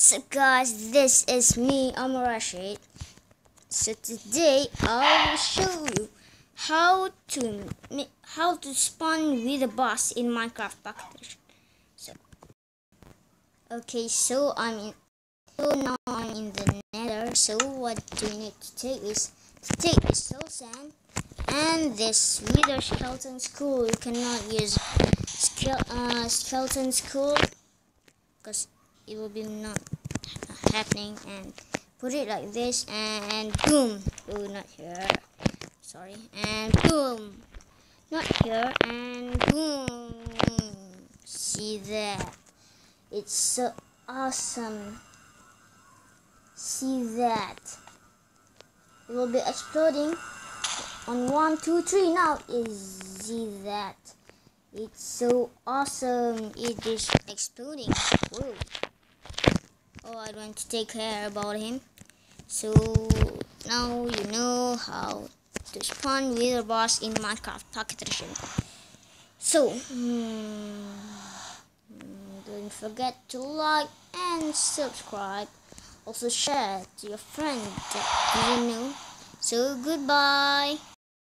What's up guys, this is me, I'm Rasyid. So today I will show you how to how to spawn wither boss in Minecraft Pocket. So okay, so I'm in so now I'm in the nether, so what we need to take is to take the soul sand and this wither skeleton skull. You cannot use skele- uh, skeleton skull because it will be not happening and put it like this and boom oh not here sorry. And boom not here and boom. See that? It's so awesome. See that? It will be exploding on one two three. Now is see that? It's so awesome. It is exploding. Whoa. I want to take care about him. So now you know how to spawn with wither boss in Minecraft Pocket Edition. So hmm, don't forget to like and subscribe. Also share to your friend that you know. So goodbye.